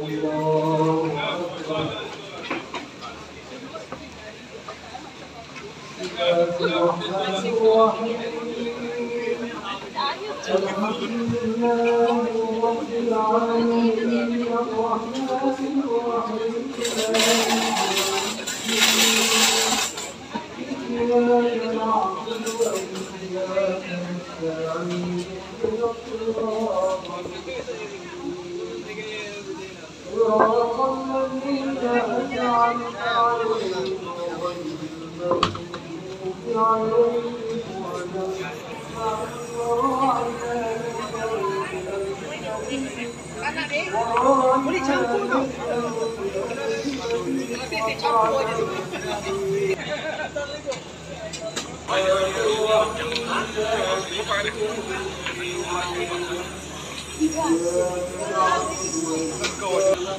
We will. الصديق اللهم صل وسلم وبارك عليه Let's go.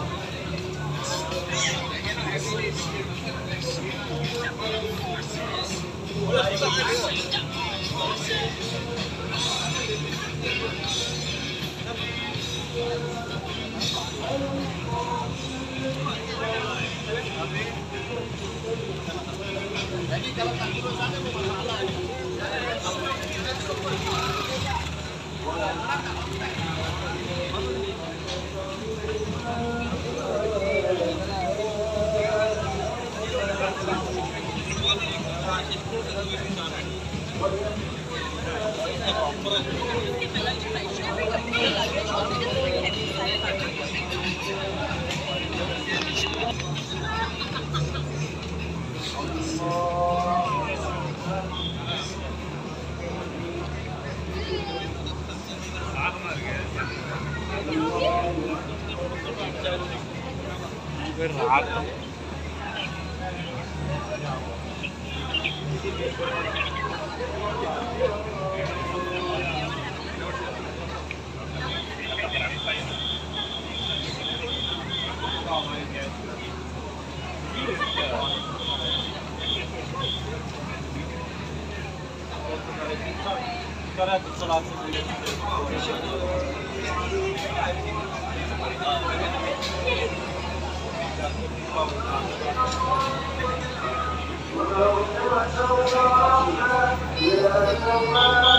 Jadi kalau tak dulu sana masalah. Jangan sampai kita terlupa. Bola tak مستقر عقلي قرأت الصلاة Mama.